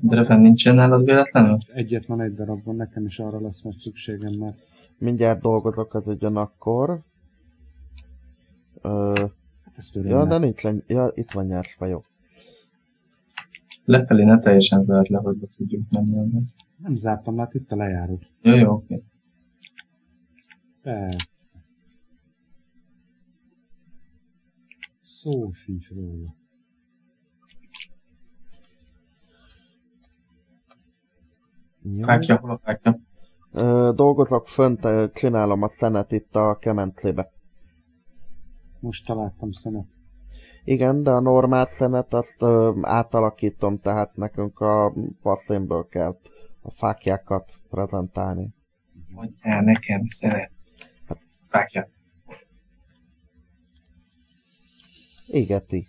Dreven nincsen nálad véletlenül? Egyetlen egy darab van, nekem is arra lesz majd szükségem, mert Mindjárt dolgozok az ugyanakkor. Ö, hát ezt ja, nem. de nincs len... Ja, itt van nyársfa, jó. Lefelé ne teljesen zárt le, hogy be tudjuk menni. Nem zártam, hát itt a lejáró. Jó, jó, oké. Persze. Szó sincs róla. Jó. Fákja, hol a fákja? Ö, dolgozok fönt, csinálom a szenet itt a kemencébe. Most találtam szenet. Igen, de a normál szenet azt ö, átalakítom, tehát nekünk a passzénből kell a fákjákat prezentálni. Mondjál nekem, szeret. Fákja. Égeti.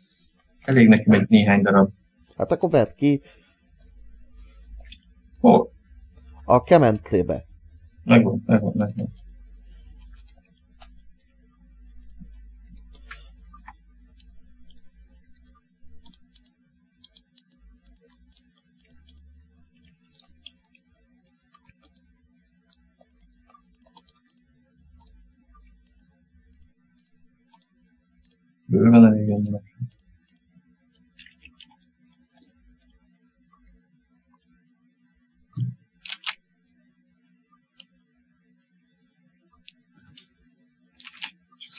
Elég nekem egy néhány darab. Hát akkor vedd ki Ó, a kemencébe. megvan, megvan, megvan. Bőven elég ennyi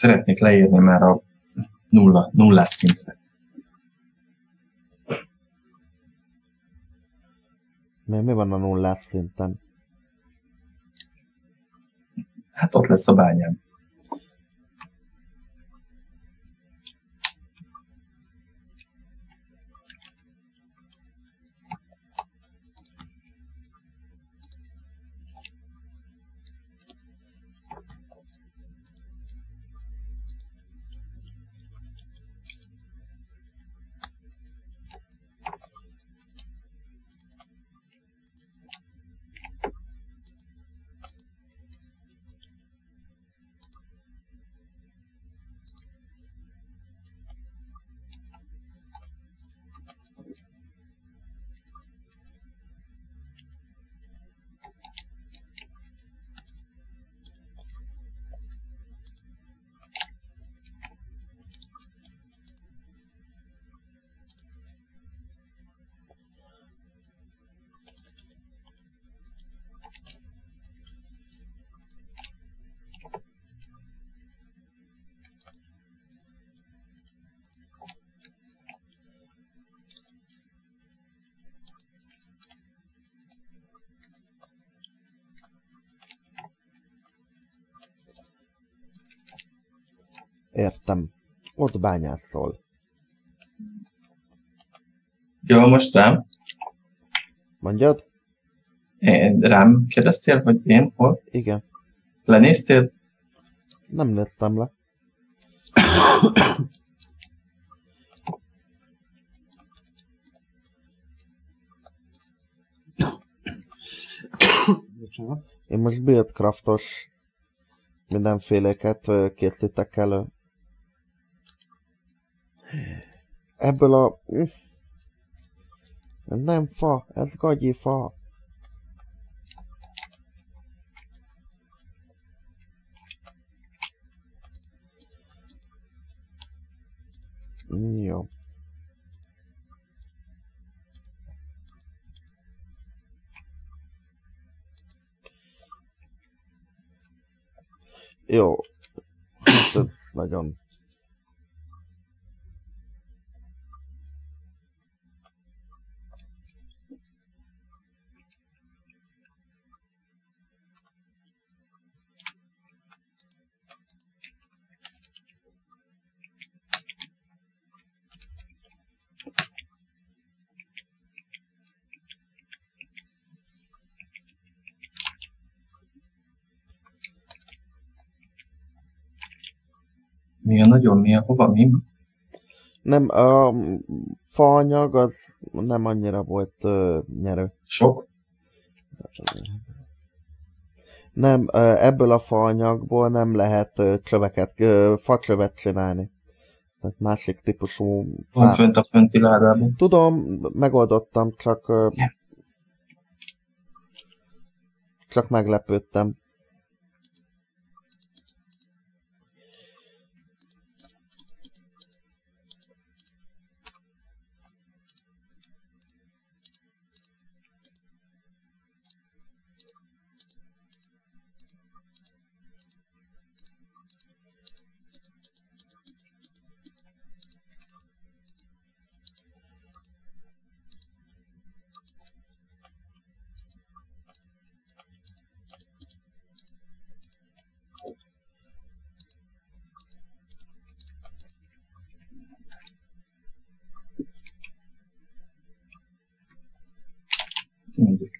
szeretnék leírni már a nulla, nullás szintre. Mert mi van a nullás szinten? Hát ott lesz a bányám. Értem. Ott bányászol. Jó, most rám. Mondjad? Én, rám kérdeztél, hogy én hol? Igen. Lenéztél? Nem néztem le. Én most buildcraftos mindenféléket készítek elő. Ebből a... nem fa, ez gagyi fa. Jó. Jó. Hát ez nagyon... Mi a nagyon, mi a hova, mi? Nem, a faanyag az nem annyira volt ö, nyerő. Sok? Nem, ebből a faanyagból nem lehet csöveket, facsövet csinálni. Tehát másik típusú Van fá. fönt a fönti ládában. Tudom, megoldottam, csak... ö, Csak meglepődtem.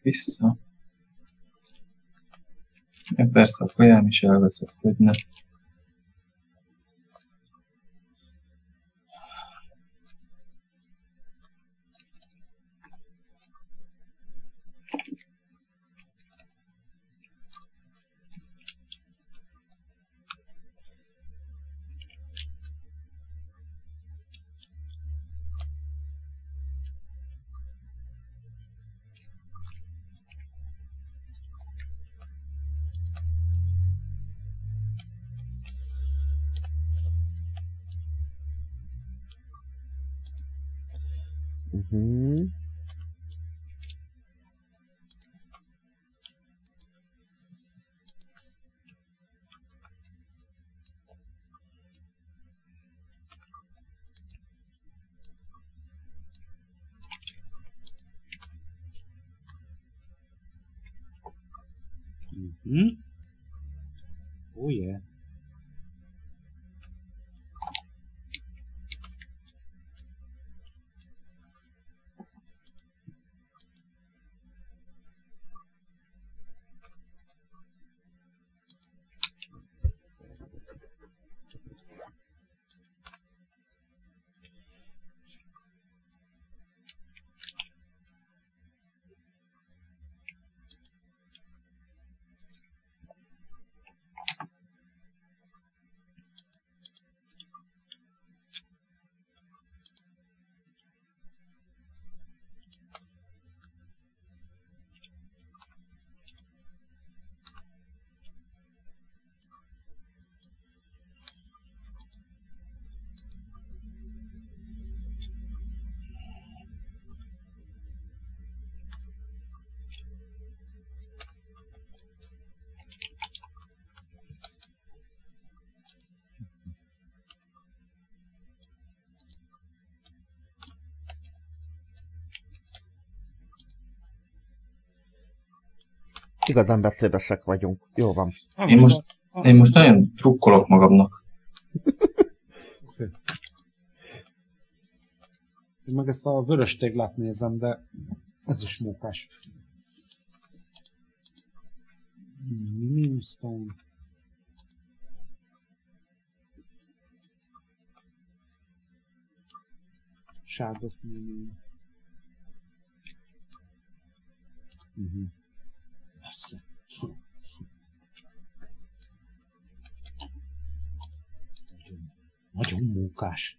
Vissza. Ja, persze a kajám is elveszett, hogy ne. Uh-huh. Mhm. Oh yeah. Igazán beszédesek vagyunk. Jó van. Én most, én most nagyon trukkolok magamnak. Én meg ezt a vörös téglát nézem, de ez is mókás. Mimstone. Shard of Meaning. Mhm. Persze. Nagyon, nagyon mókás.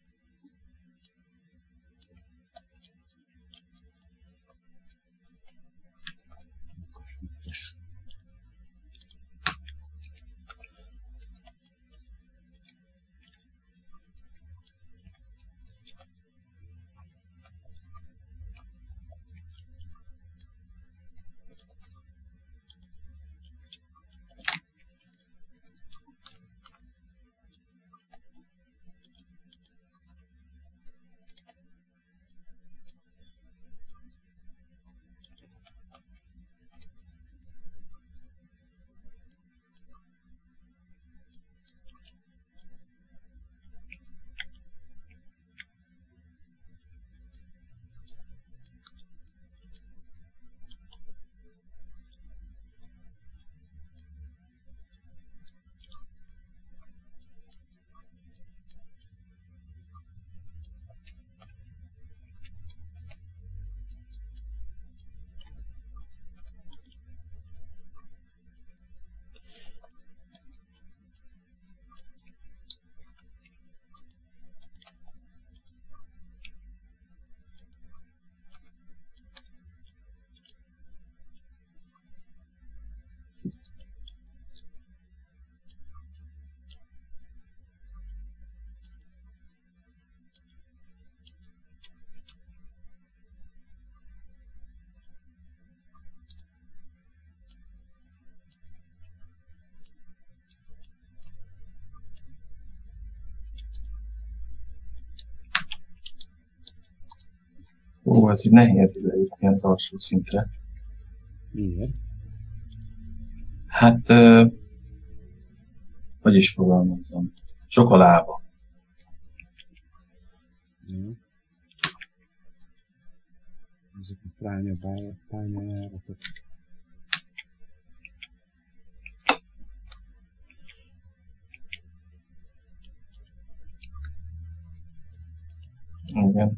Ó, ez így nehéz így lejutni az alsó szintre. Miért? Hát, ö, hogy is fogalmazzam. Sok a lába. Jó. Ezek a fránya pályajáratok. Igen.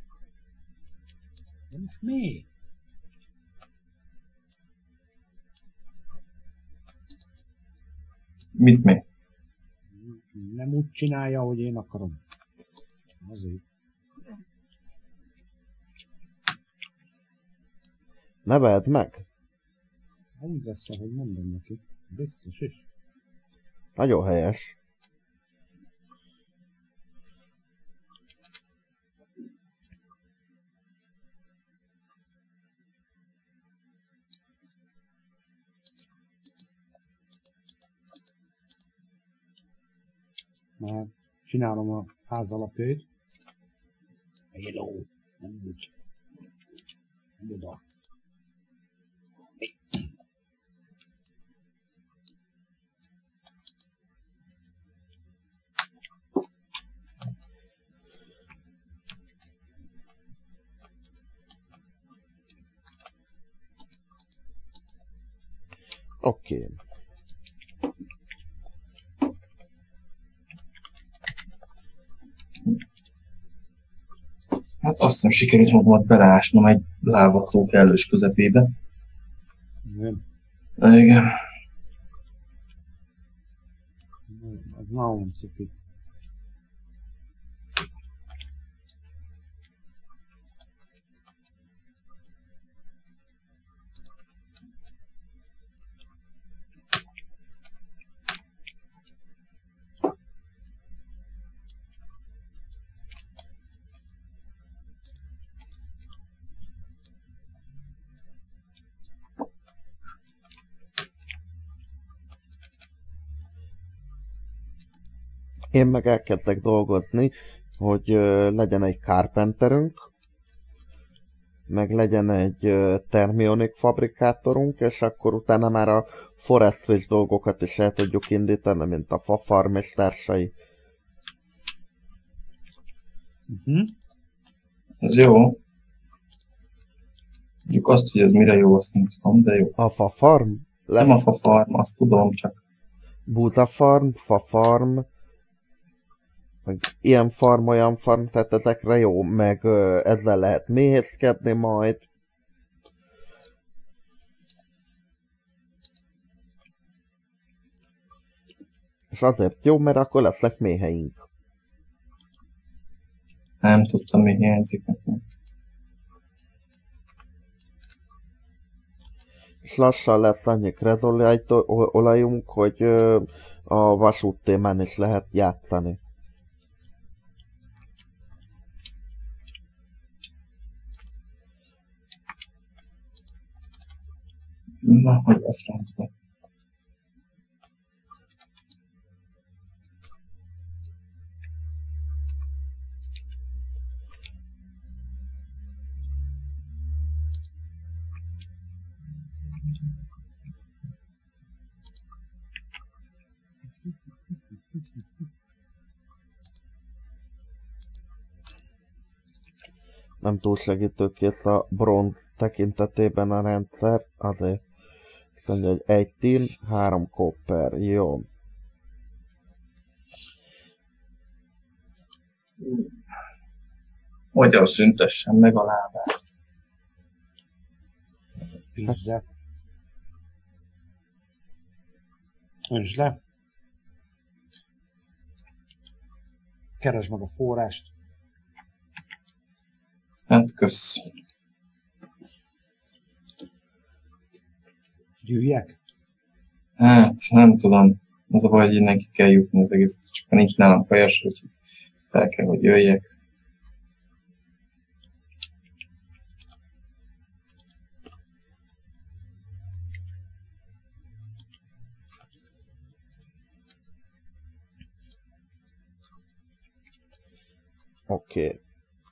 most mi? Mit még? Nem úgy csinálja, ahogy én akarom. Azért. Neveld meg? Úgy lesz, ahogy mondom neki. Biztos is. Nagyon helyes. Már csinálom a ház alapjait. Hello. Nem úgy. Nem oda. Oké. Okay. Hát azt nem sikerült magamat beleásnom egy lávató kellős közepébe. Igen. Nem, Ez nagyon cuki. Én meg elkezdek dolgozni, hogy legyen egy carpenterünk, meg legyen egy termionik fabrikátorunk, és akkor utána már a forestries dolgokat is el tudjuk indítani, mint a fafarm és társai. Uh-huh. Ez jó. Mondjuk azt, hogy ez mire jó, azt nem tudom, de jó. A fafarm? Nem a fa farm, azt tudom, csak Búzafarm, fafarm, meg ilyen farm, olyan farm, tehát ezekre jó, meg ö, ezzel lehet méhészkedni majd. És azért jó, mert akkor lesznek méheink. nem tudtam, mi hiányzik nekem. És lassan lesz annyi krezolajt olajunk, hogy ö, a vasút témán is lehet játszani. Na, hogy a francba. Nem túl segítőkész a bronz tekintetében a rendszer, azért azt mondja, hogy egy tin, három copper, jó. Hogyan szüntessen meg a lábát. Vízzel. Öntsd le. Keresd meg a forrást. Hát kösz. Hogy üljek? Hát, nem tudom. Az a baj, hogy neki kell jutni az egész. Csak nincs nálam kajas, hogy fel kell, hogy jöjjek. Oké. Okay.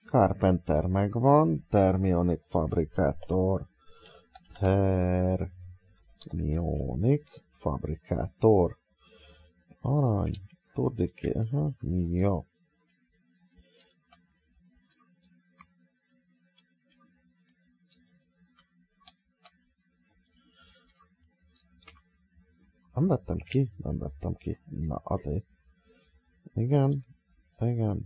Carpenter megvan, Thermionic Fabricator, Thermionic Fabricator, arany, Turdiké, jó. Nem vettem ki? Nem vettem ki. Na, azért. Igen, igen.